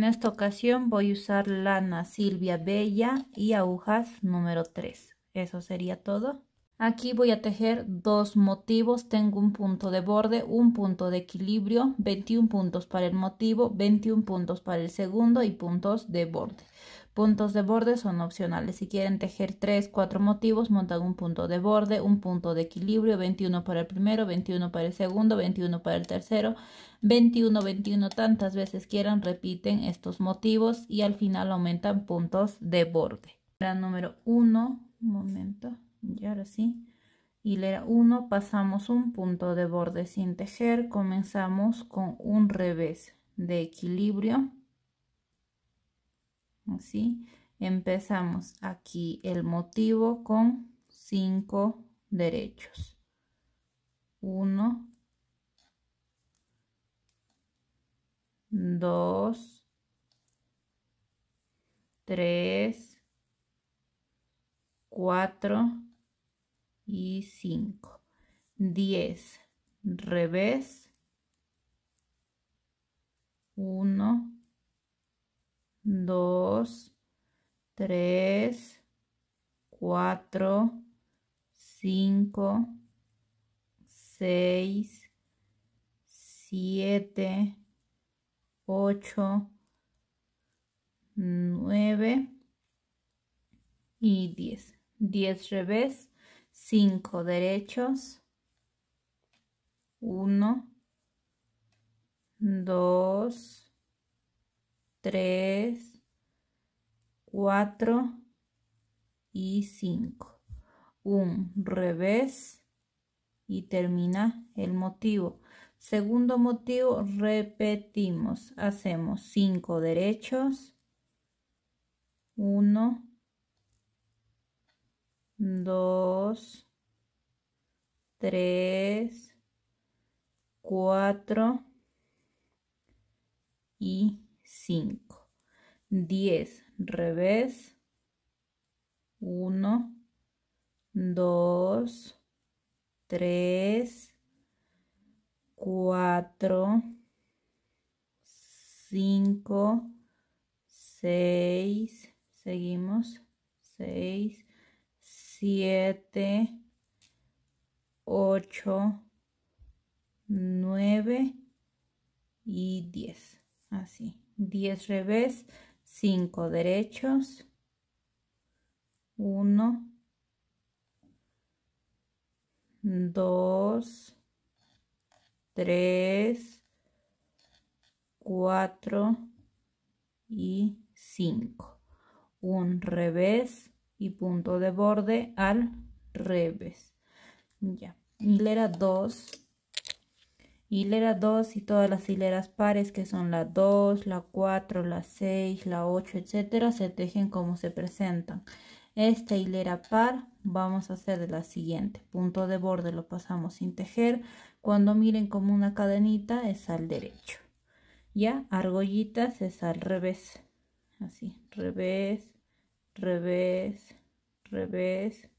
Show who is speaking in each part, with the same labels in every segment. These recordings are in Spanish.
Speaker 1: En esta ocasión voy a usar lana Silvia Bella y agujas número 3. Eso sería todo. Aquí voy a tejer dos motivos. Tengo un punto de borde, un punto de equilibrio, 21 puntos para el motivo, 21 puntos para el segundo y puntos de borde. Puntos de borde son opcionales. Si quieren tejer 3, 4 motivos, montan un punto de borde, un punto de equilibrio, 21 para el primero, 21 para el segundo, 21 para el tercero, 21, 21 tantas veces quieran, repiten estos motivos y al final aumentan puntos de borde. La número 1, un momento, y ahora sí. Hilera 1, pasamos un punto de borde sin tejer, comenzamos con un revés de equilibrio así empezamos aquí el motivo con 5 derechos. 1 2 3 4 y 5 10 revés. 1 2, 3, 4, 5, 6, 7, 8, 9 y 10. 10 revés, 5 derechos, 1, 2, 3, 4 y 5. Un revés y termina el motivo. Segundo motivo, repetimos. Hacemos 5 derechos. 1, 2, 3, 4 y 5, 10, revés, 1, 2, 3, 4, 5, 6, seguimos, 6, 7, 8, 9 y 10, así. 10 revés, 5 derechos, 1, 2, 3, 4 y 5. Un revés y punto de borde al revés. Ya. Hilera 2 hilera 2 y todas las hileras pares que son la 2, la 4, la 6, la 8, etcétera, se tejen como se presentan. Esta hilera par vamos a hacer de la siguiente. Punto de borde lo pasamos sin tejer. Cuando miren como una cadenita es al derecho. Ya, argollitas es al revés. Así, revés, revés, revés.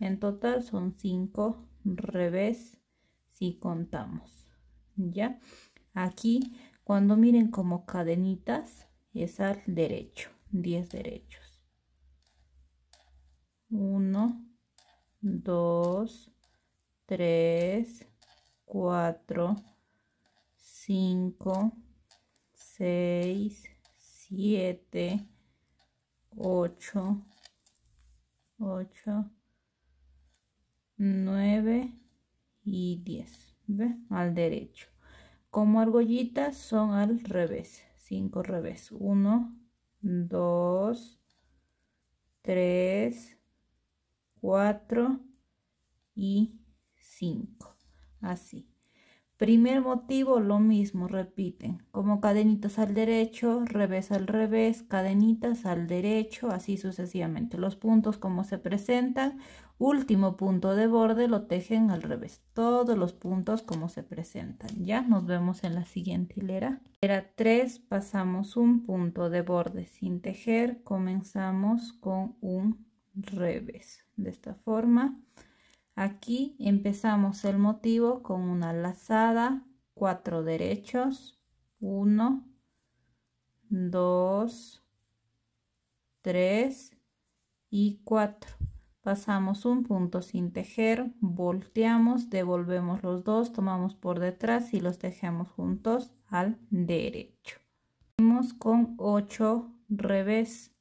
Speaker 1: En total son 5 revés si contamos ya aquí cuando miren como cadenitas es al derecho 10 derechos. 1 2 3 4 5 6 7 8 8 9 y 10 ¿Ve? al derecho como argollitas son al revés 5 revés. 1 2 3 4 y 5 así. Primer motivo, lo mismo, repiten, como cadenitas al derecho, revés al revés, cadenitas al derecho, así sucesivamente. Los puntos como se presentan, último punto de borde lo tejen al revés. Todos los puntos como se presentan. Ya nos vemos en la siguiente hilera. Hilera 3, pasamos un punto de borde sin tejer, comenzamos con un revés. De esta forma Aquí empezamos el motivo con una lazada, cuatro derechos, 1, 2, 3 y 4. Pasamos un punto sin tejer, volteamos, devolvemos los dos, tomamos por detrás y los tejemos juntos al derecho. Seguimos con 8 revés.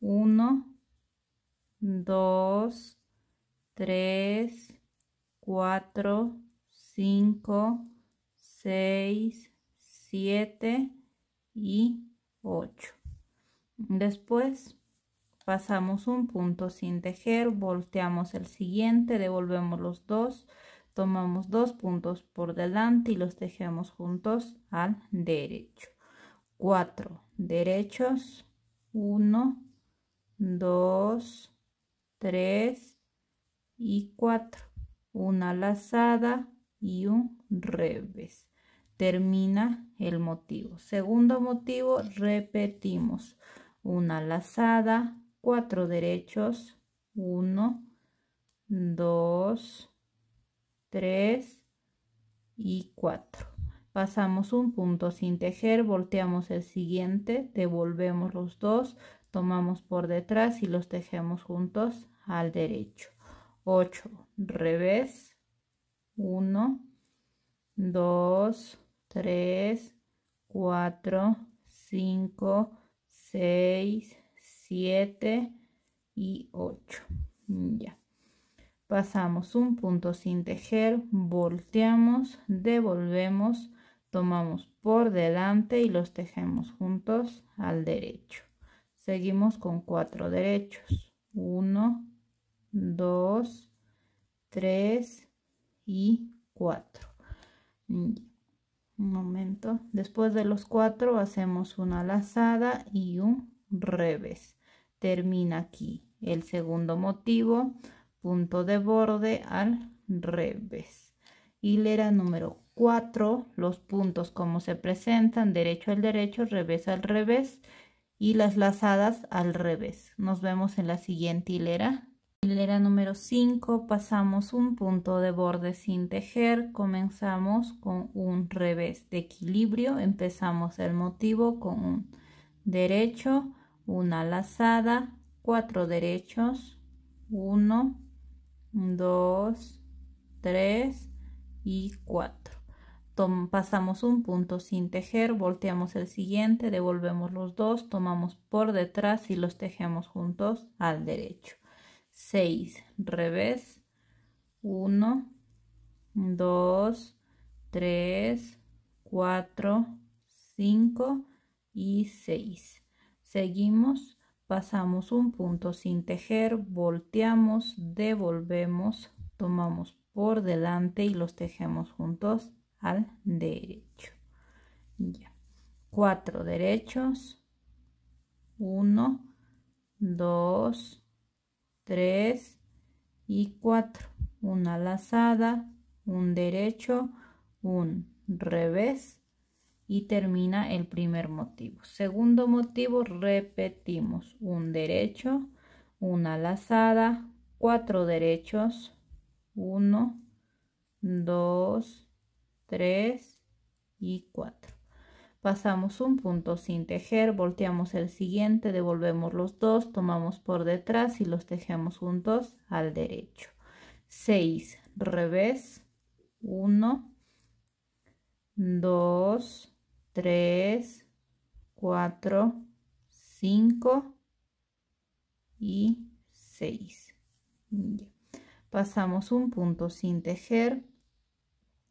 Speaker 1: 1, 2, 3, 4, 5, 6, 7 y 8. Después pasamos un punto sin tejer, volteamos el siguiente, devolvemos los dos, tomamos dos puntos por delante y los tejemos juntos al derecho. 4 derechos, 1, 2, 3 y 4. Una lazada y un revés termina el motivo. Segundo motivo, repetimos una lazada, cuatro derechos, uno, dos, tres y cuatro. Pasamos un punto sin tejer, volteamos el siguiente, devolvemos los dos, tomamos por detrás y los tejemos juntos al derecho. 8 revés, 1, 2, 3, 4, 5, 6, 7 y 8. Ya. Pasamos un punto sin tejer, volteamos, devolvemos, tomamos por delante y los tejemos juntos al derecho. Seguimos con cuatro derechos. 1, 2, 3 y 4 un momento después de los cuatro hacemos una lazada y un revés termina aquí. El segundo motivo punto de borde al revés. Hilera número 4 los puntos como se presentan derecho al derecho revés al revés y las lazadas al revés. Nos vemos en la siguiente hilera. Hilera número 5 pasamos un punto de borde sin tejer comenzamos con un revés de equilibrio empezamos el motivo con un derecho una lazada cuatro derechos 1 2 3 y 4 pasamos un punto sin tejer volteamos el siguiente devolvemos los dos tomamos por detrás y los tejemos juntos al derecho. 6 revés 1 2 3 4 5 y 6 seguimos pasamos un punto sin tejer volteamos devolvemos tomamos por delante y los tejemos juntos al derecho. Ya. 4 derechos. 1 2 3 y 4 una lazada un derecho un revés y termina el primer motivo segundo motivo repetimos un derecho una lazada cuatro derechos 1 2 3 y 4 pasamos un punto sin tejer, volteamos el siguiente, devolvemos los dos, tomamos por detrás y los tejemos juntos al derecho. 6 revés, 1, 2, 3, 4, 5 y 6. Pasamos un punto sin tejer,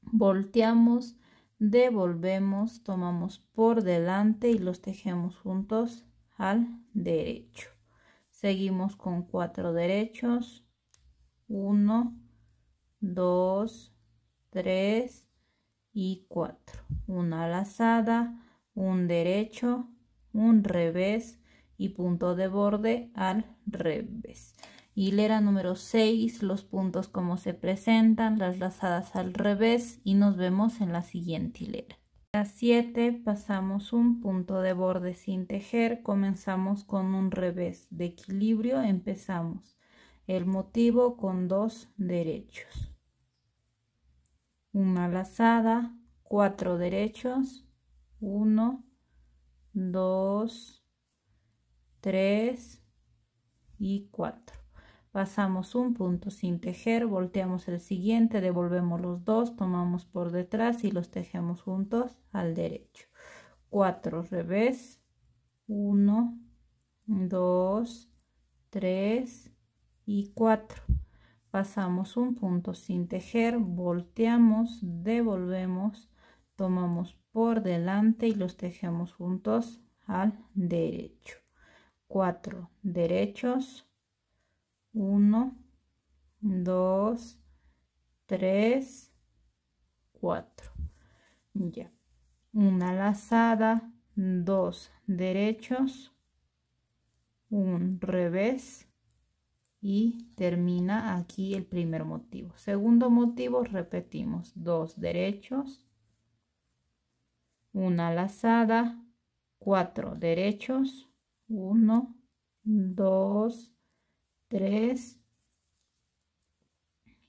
Speaker 1: volteamos, devolvemos, tomamos por delante y los tejemos juntos al derecho. Seguimos con cuatro derechos. 1, 2, 3 y 4. Una lazada, un derecho, un revés y punto de borde al revés. Hilera número 6 los puntos como se presentan las lazadas al revés y nos vemos en la siguiente hilera. La 7 pasamos un punto de borde sin tejer comenzamos con un revés de equilibrio empezamos. El motivo con dos derechos una lazada cuatro derechos 1 2, 3 y 4. Pasamos un punto sin tejer, volteamos el siguiente, devolvemos los dos, tomamos por detrás y los tejemos juntos al derecho. 4 revés, 1, 2, 3 y 4 pasamos un punto sin tejer volteamos devolvemos tomamos por delante y los tejemos juntos al derecho. 4 derechos. 1 2 3 4 ya. Una lazada dos derechos un revés y termina aquí el primer motivo. Segundo motivo, repetimos dos derechos, una lazada, cuatro derechos, uno, dos, tres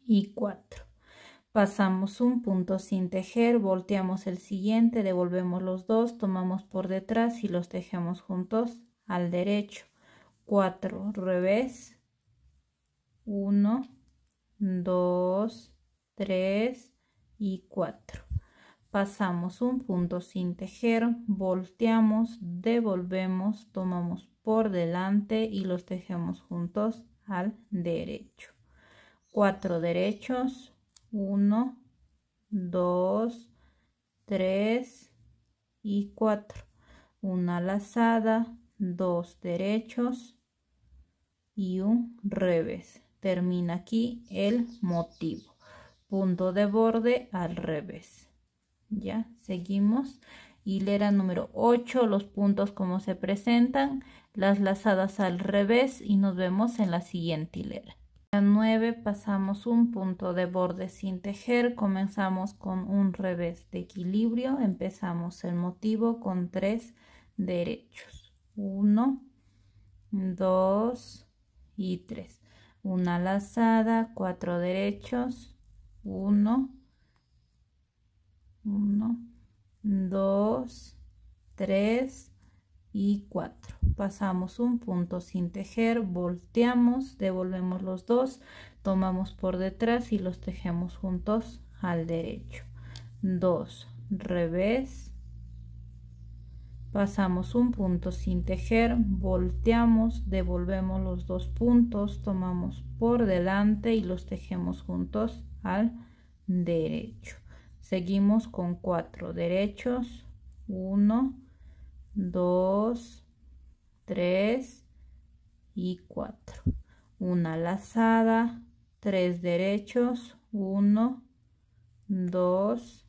Speaker 1: y cuatro. Pasamos un punto sin tejer, volteamos el siguiente, devolvemos los dos, tomamos por detrás y los tejemos juntos al derecho. 4 revés 1 2 3 y 4 pasamos un punto sin tejer volteamos devolvemos tomamos por delante y los tejemos juntos al derecho. 4 derechos 1 2 3 y 4 una lazada dos derechos y un revés termina aquí el motivo. Punto de borde al revés. Ya seguimos. Hilera número 8 los puntos como se presentan las lazadas al revés y nos vemos en la siguiente hilera. La 9 pasamos un punto de borde sin tejer comenzamos con un revés de equilibrio empezamos el motivo con tres derechos. 1 2 y 3 una lazada cuatro derechos 1 1 2 3 y 4 pasamos un punto sin tejer volteamos devolvemos los dos tomamos por detrás y los tejemos juntos al derecho. 2 revés pasamos un punto sin tejer volteamos devolvemos los dos puntos tomamos por delante y los tejemos juntos al derecho. Seguimos con cuatro derechos. 1 2 3 y 4 una lazada tres derechos. 1 2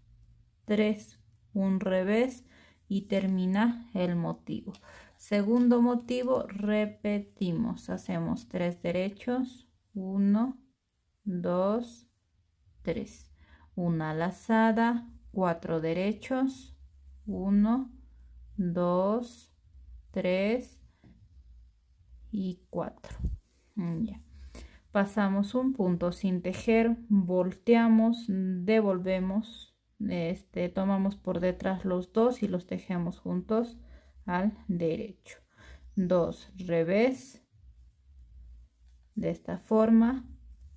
Speaker 1: 3 un revés y termina el motivo. Segundo motivo, repetimos, hacemos tres derechos, uno, dos, tres. Una lazada, cuatro derechos, uno, dos, tres y cuatro. Ya. Pasamos un punto sin tejer, volteamos, devolvemos este, tomamos por detrás los dos y los tejemos juntos al derecho. Dos revés. De esta forma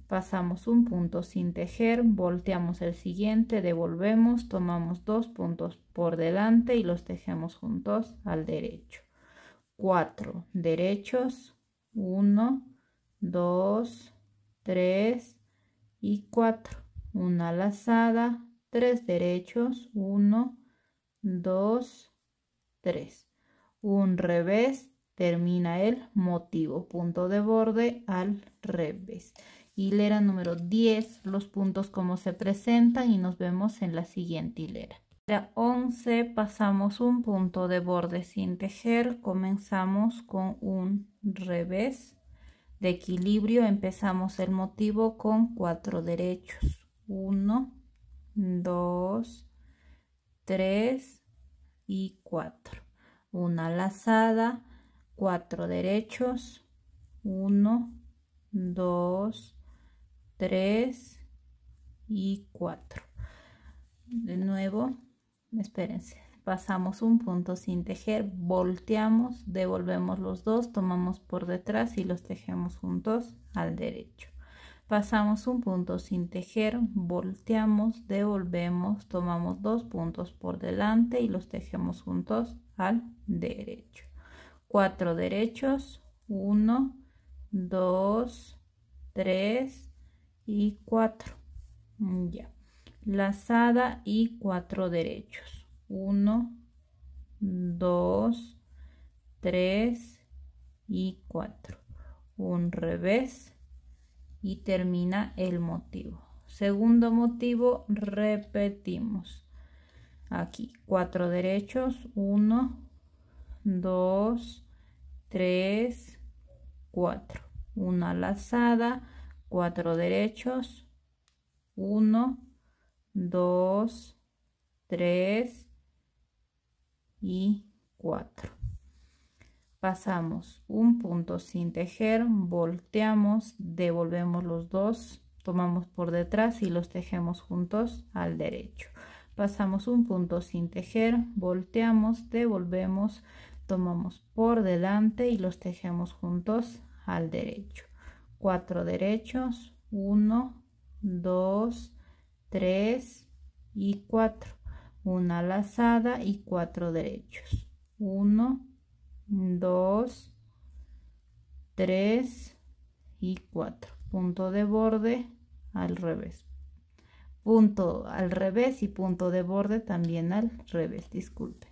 Speaker 1: pasamos un punto sin tejer, volteamos el siguiente, devolvemos, tomamos dos puntos por delante y los tejemos juntos al derecho. Cuatro derechos, uno, dos, tres y cuatro. Una lazada, tres derechos, 1, 2, 3. Un revés termina el motivo, punto de borde al revés. Hilera número 10, los puntos como se presentan y nos vemos en la siguiente hilera. Hilera 11, pasamos un punto de borde sin tejer, comenzamos con un revés de equilibrio, empezamos el motivo con cuatro derechos, 1, 2, 3 y 4. Una lazada, 4 derechos, 1, 2, 3 y 4. De nuevo, espérense, pasamos un punto sin tejer, volteamos, devolvemos los dos, tomamos por detrás y los tejemos juntos al derecho. Pasamos un punto sin tejer, volteamos, devolvemos, tomamos dos puntos por delante y los tejemos juntos al derecho. Cuatro derechos, uno, dos, tres y cuatro. Ya. Lazada y cuatro derechos. 1, 2, 3 y 4. Un revés y termina el motivo. Segundo motivo, repetimos. Aquí, cuatro derechos, 1, 2, 3, 4. Una lazada, cuatro derechos, 1, 2, 3, y 4 pasamos un punto sin tejer volteamos devolvemos los dos tomamos por detrás y los tejemos juntos al derecho. Pasamos un punto sin tejer volteamos devolvemos tomamos por delante y los tejemos juntos al derecho. Cuatro derechos 1 2 3 y 4 una lazada y cuatro derechos. 1 2 3 y 4 punto de borde al revés. Punto al revés y punto de borde también al revés disculpe.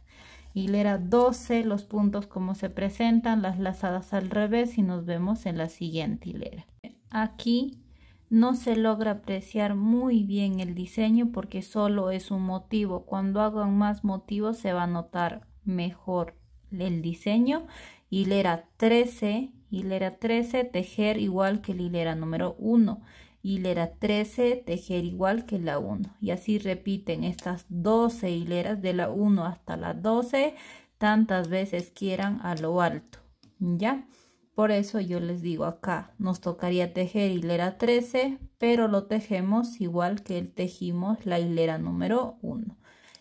Speaker 1: Hilera 12 los puntos como se presentan las lazadas al revés y nos vemos en la siguiente hilera. Aquí no se logra apreciar muy bien el diseño porque solo es un motivo. Cuando hagan más motivos se va a notar mejor el diseño. Hilera 13, hilera 13, tejer igual que la hilera número 1. Hilera 13, tejer igual que la 1. Y así repiten estas 12 hileras de la 1 hasta la 12 tantas veces quieran a lo alto. ¿Ya? Por eso yo les digo acá, nos tocaría tejer hilera 13, pero lo tejemos igual que tejimos la hilera número 1.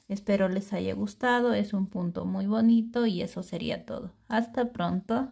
Speaker 1: Espero les haya gustado, es un punto muy bonito y eso sería todo. Hasta pronto.